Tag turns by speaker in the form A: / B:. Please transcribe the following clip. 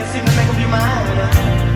A: can't seem to make up your mind.